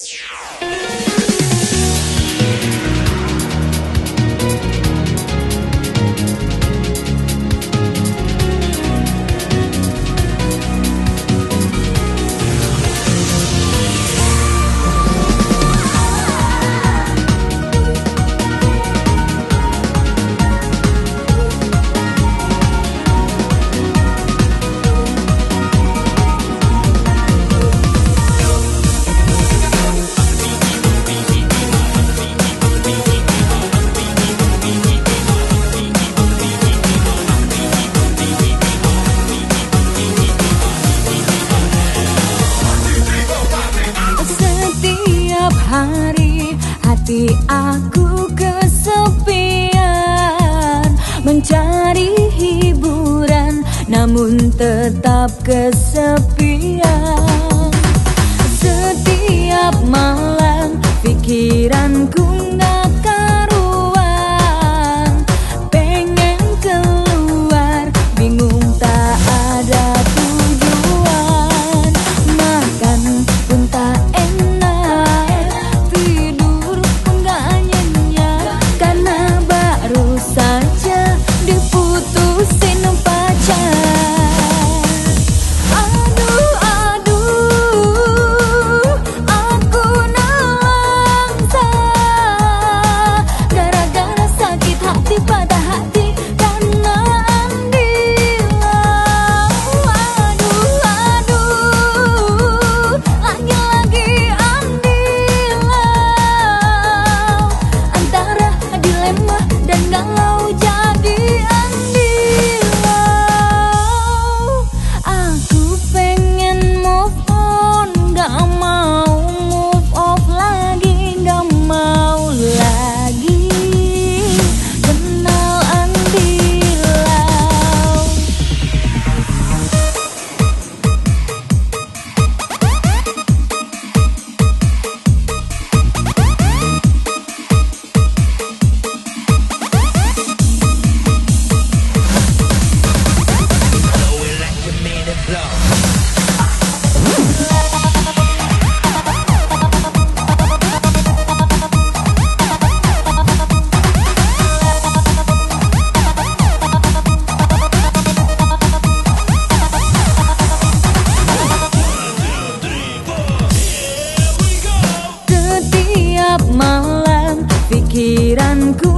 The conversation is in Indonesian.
Yeah. Setiap hari hati aku kesepian. Mencari hiburan namun tetap kesepian. pikiranku.